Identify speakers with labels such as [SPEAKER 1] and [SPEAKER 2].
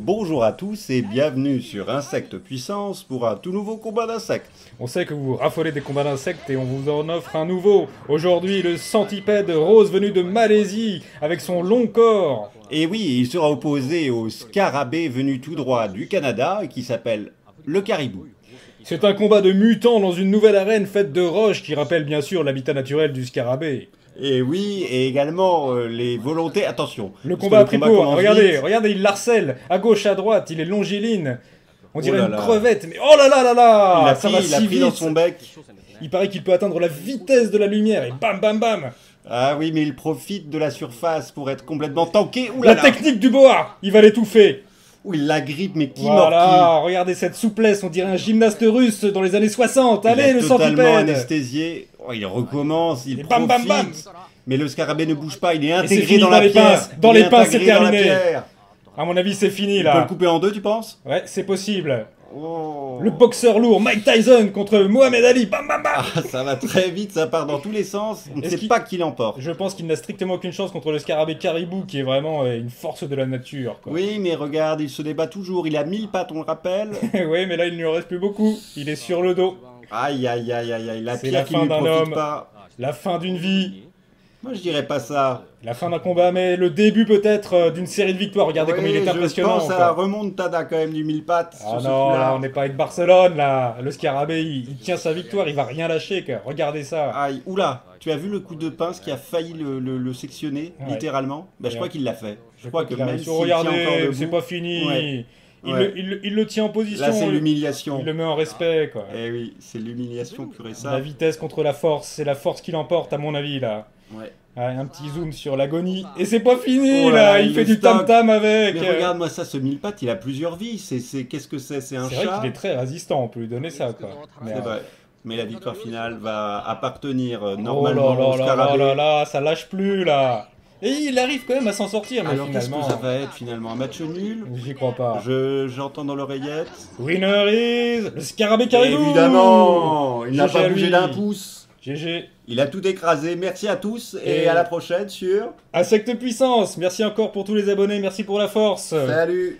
[SPEAKER 1] Bonjour à tous et bienvenue sur Insecte Puissance pour un tout nouveau combat d'insectes.
[SPEAKER 2] On sait que vous raffolez des combats d'insectes et on vous en offre un nouveau. Aujourd'hui, le centipède rose venu de Malaisie avec son long corps.
[SPEAKER 1] Et oui, il sera opposé au scarabée venu tout droit du Canada qui s'appelle le caribou.
[SPEAKER 2] C'est un combat de mutants dans une nouvelle arène faite de roches qui rappelle bien sûr l'habitat naturel du scarabée.
[SPEAKER 1] Et oui, et également euh, les volontés. Attention.
[SPEAKER 2] Le combat a pris court. Regardez,
[SPEAKER 1] vite.
[SPEAKER 2] regardez, il l'harcèle. À gauche, à droite, il est longiligne. On dirait
[SPEAKER 1] Oh là
[SPEAKER 2] une crevette, mais oh là là là là
[SPEAKER 1] Il a
[SPEAKER 2] Ça
[SPEAKER 1] pris,
[SPEAKER 2] va
[SPEAKER 1] il a dans son bec.
[SPEAKER 2] Il paraît qu'il peut atteindre la vitesse de la lumière et bam bam bam
[SPEAKER 1] Ah oui, mais il profite de la surface pour être complètement tanké. Ouh
[SPEAKER 2] La
[SPEAKER 1] là
[SPEAKER 2] technique du boa Il va l'étouffer
[SPEAKER 1] Ouh, il la grippe, mais qui
[SPEAKER 2] Voilà, regardez cette souplesse, on dirait un gymnaste russe dans les années 60.
[SPEAKER 1] qui Il
[SPEAKER 2] Allez,
[SPEAKER 1] est
[SPEAKER 2] le
[SPEAKER 1] totalement
[SPEAKER 2] centipède
[SPEAKER 1] anesthésié. Oh, il recommence, il
[SPEAKER 2] bam, bam,
[SPEAKER 1] profite.
[SPEAKER 2] bam.
[SPEAKER 1] Mais le scarabée ne bouge pas, il est intégré
[SPEAKER 2] fini
[SPEAKER 1] dans,
[SPEAKER 2] dans
[SPEAKER 1] la
[SPEAKER 2] les. Dans
[SPEAKER 1] Il
[SPEAKER 2] les pinces, c'est
[SPEAKER 1] intégré dans la terminé.
[SPEAKER 2] À mon avis, c'est fini
[SPEAKER 1] Il peut
[SPEAKER 2] là.
[SPEAKER 1] le couper en deux, tu penses?
[SPEAKER 2] Ouais, c'est possible.
[SPEAKER 1] Oh.
[SPEAKER 2] Le boxeur lourd Mike Tyson contre Mohamed Ali. Bam bam bam
[SPEAKER 1] Ah, ça va très vite, ça part dans tous les sens. On ne sait pas qui l'emporte.
[SPEAKER 2] Je pense qu'il n'a strictement aucune chance contre le scarabée caribou qui est vraiment euh, une force de la nature. Quoi.
[SPEAKER 1] Oui, mais regarde, il se débat toujours. Il a mille pattes, on le rappelle.
[SPEAKER 2] oui, mais là il ne lui en reste plus beaucoup. Il est sur le dos.
[SPEAKER 1] Aïe, aïe, aïe, aïe, aïe. La
[SPEAKER 2] C'est
[SPEAKER 1] pierre
[SPEAKER 2] la
[SPEAKER 1] qui
[SPEAKER 2] fin
[SPEAKER 1] lui
[SPEAKER 2] d'un
[SPEAKER 1] profite
[SPEAKER 2] homme.
[SPEAKER 1] pas.
[SPEAKER 2] La fin d'une vie.
[SPEAKER 1] Moi, je dirais pas ça.
[SPEAKER 2] La fin d'un combat, mais le début peut-être euh, d'une série de victoires. Regardez comme il est
[SPEAKER 1] Oui,
[SPEAKER 2] impressionnant.
[SPEAKER 1] Je pense à la remontada quand même du mille pattes.
[SPEAKER 2] Ah
[SPEAKER 1] sur
[SPEAKER 2] non, là on n'est pas avec Barcelone là. Le scarabée il, il tient sa victoire, il va rien lâcher. Quoi. Regardez ça.
[SPEAKER 1] Aïe, oula, tu as vu le coup de pince qui a failli le, le- le sectionner,
[SPEAKER 2] Ouais.
[SPEAKER 1] littéralement? Bah, Je crois qu'il l'a fait. Je crois que même encore
[SPEAKER 2] Regardez, c'est pas fini.
[SPEAKER 1] Ouais.
[SPEAKER 2] Il,
[SPEAKER 1] Ouais.
[SPEAKER 2] Le, il il le tient en position.
[SPEAKER 1] là c'est
[SPEAKER 2] il-
[SPEAKER 1] l'humiliation.
[SPEAKER 2] Il le met en respect quoi.
[SPEAKER 1] Eh oui, c'est l'humiliation pure et
[SPEAKER 2] La
[SPEAKER 1] ça.
[SPEAKER 2] vitesse contre la force, c'est la force qui l'emporte à mon avis là.
[SPEAKER 1] Ouais.
[SPEAKER 2] Un petit zoom sur l'agonie. Et c'est pas fini
[SPEAKER 1] Oh là
[SPEAKER 2] il
[SPEAKER 1] il
[SPEAKER 2] fait du tam-tam avec.
[SPEAKER 1] Mais regarde-moi ça, ce mille pattes, il a plusieurs vies. C'est, c'est, qu'est-ce que c'est? C'est un
[SPEAKER 2] C'est vrai
[SPEAKER 1] chat
[SPEAKER 2] qu'il est très résistant, on peut lui donner ça quoi. Mais, euh,
[SPEAKER 1] vrai. Mais la victoire finale va appartenir euh,
[SPEAKER 2] Oh
[SPEAKER 1] normalement
[SPEAKER 2] là
[SPEAKER 1] au
[SPEAKER 2] là là
[SPEAKER 1] scarabée.
[SPEAKER 2] là là là, ça lâche plus là. Et il arrive quand même à s'en sortir, mais
[SPEAKER 1] Alors qu'est-ce
[SPEAKER 2] finalement.
[SPEAKER 1] que ça va être finalement? Un match nul?
[SPEAKER 2] J'y crois pas.
[SPEAKER 1] Je, J'entends dans l'oreillette.
[SPEAKER 2] Winner is le scarabée caribou
[SPEAKER 1] Évidemment Il n'a pas bougé d'un pouce.
[SPEAKER 2] GG.
[SPEAKER 1] Il a tout écrasé. Merci à tous et,
[SPEAKER 2] Et-
[SPEAKER 1] à la prochaine sur.
[SPEAKER 2] Insecte puissance, merci encore pour tous les abonnés, merci pour la force.
[SPEAKER 1] Salut